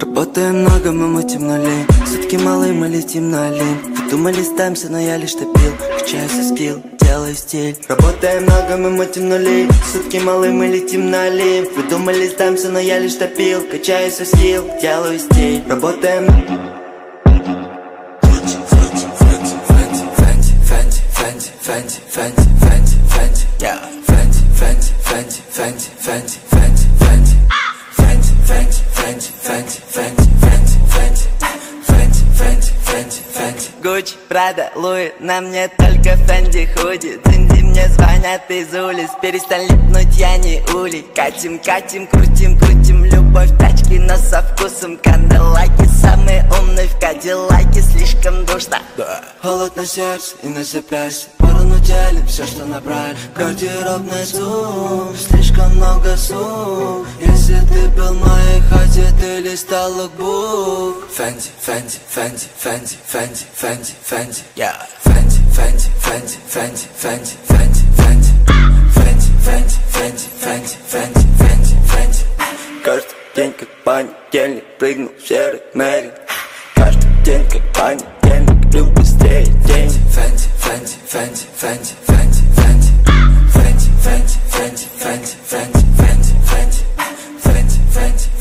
Работаем много, мы мутим нули Сутки малые, мы летим на олень Вы думали, ставимся, но я лишь топил. Качаюсь скилл, делаю стиль Работаем много, мы мутим нули Сутки малые, мы летим на олень Вы думали, сдамся, но я лишь топил Качаюсь скилл, делаю стиль Работаем Fendi, Fendi, Fendi, Fendi, Fendi, Fendi, Fendi, yeah. Fendi, Fendi, Fendi, Fendi, Fendi, Fendi, Fendi, Fendi. Gucci, Prada, Louis, на мне только Fendi худи. Цинди мне звонят из улиц, перестань липнуть, я не улей. Катим, катим, крутим, крутим, любовь, тачки, но со вкусом Канделаки, самые умные в Кадиллаке, слишком душно. Холод на сердце и на запястье. Порно делим все, что набрали. Гардеробный зум слишком много сум Если ты был моей хате, ты листал лукбук Fendi, Fendi, Fendi, Fendi, Fendi, Fendi, Fendi Fendi, Fendi, Fendi, Fendi, Fendi, Fendi, Fendi Фэнди, Фэнди, Фэнди, Фэнди, Фэнди, Фэнди, Фэнди Каждый день как понедельник прыгнул в серый Мэри Каждый день как понедельник, люблю быстрее день Фэнди, Фэнди, Фэнди, Фэнди, Фэнди, Фэнди Фэнди, Фэнди, Фэнди friend, friend, friend, friend, friend, friend.